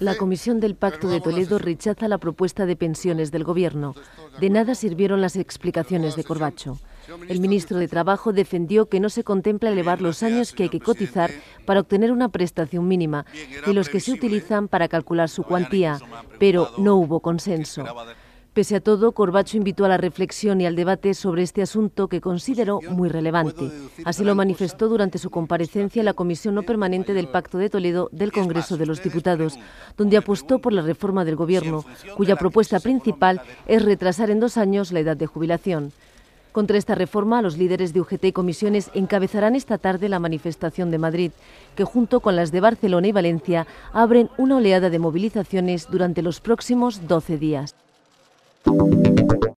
La Comisión del Pacto de Toledo rechaza la propuesta de pensiones del Gobierno. De nada sirvieron las explicaciones de Corbacho. El ministro de Trabajo defendió que no se contempla elevar los años que hay que cotizar para obtener una prestación mínima y los que se utilizan para calcular su cuantía, pero no hubo consenso. Pese a todo, Corbacho invitó a la reflexión y al debate sobre este asunto que consideró muy relevante. Así lo manifestó durante su comparecencia en la Comisión No Permanente del Pacto de Toledo del Congreso de los Diputados, donde apostó por la reforma del Gobierno, cuya propuesta principal es retrasar en dos años la edad de jubilación. Contra esta reforma, los líderes de UGT y comisiones encabezarán esta tarde la manifestación de Madrid, que junto con las de Barcelona y Valencia abren una oleada de movilizaciones durante los próximos 12 días. Thank you.